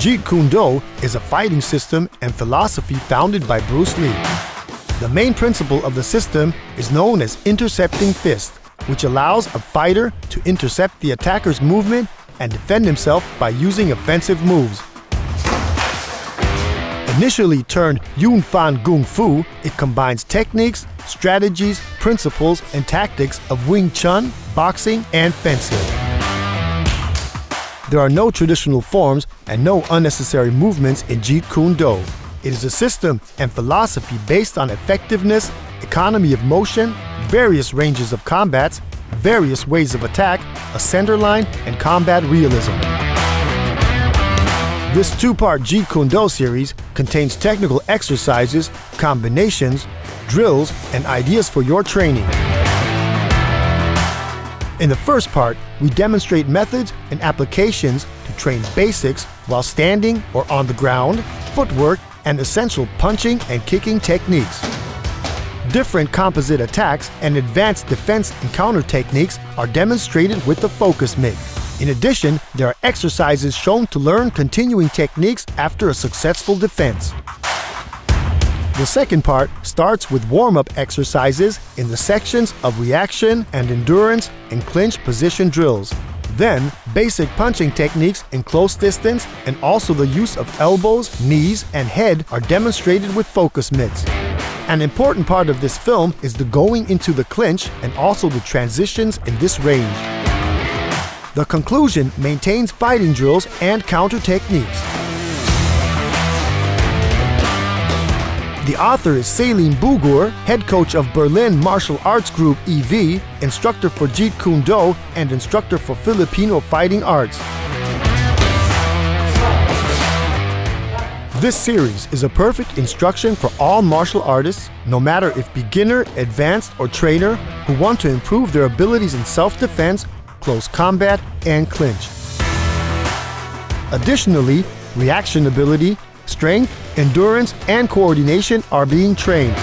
Jeet Kune Do is a fighting system and philosophy founded by Bruce Lee. The main principle of the system is known as intercepting fist, which allows a fighter to intercept the attacker's movement and defend himself by using offensive moves. Initially termed Jun Fan Gung Fu, it combines techniques, strategies, principles, and tactics of Wing Chun, boxing, and fencing. There are no traditional forms and no unnecessary movements in Jeet Kune Do. It is a system and philosophy based on effectiveness, economy of motion, various ranges of combats, various ways of attack, a center line, and combat realism. This two-part Jeet Kune Do series contains technical exercises, combinations, drills, and ideas for your training. In the first part, we demonstrate methods and applications to train basics while standing or on the ground, footwork, and essential punching and kicking techniques. Different composite attacks and advanced defense and counter techniques are demonstrated with the focus mitt. In addition, there are exercises shown to learn continuing techniques after a successful defense. The second part starts with warm-up exercises in the sections of reaction and endurance and clinch position drills. Then, basic punching techniques in close distance and also the use of elbows, knees, and head are demonstrated with focus mitts. An important part of this film is the going into the clinch and also the transitions in this range. The conclusion maintains fighting drills and counter techniques. The author is Selim Bugur, head coach of Berlin Martial Arts Group EV, instructor for Jeet Kune Do, and instructor for Filipino Fighting Arts. This series is a perfect instruction for all martial artists, no matter if beginner, advanced, or trainer, who want to improve their abilities in self-defense close combat, and clinch. Additionally, reaction ability, strength, endurance, and coordination are being trained.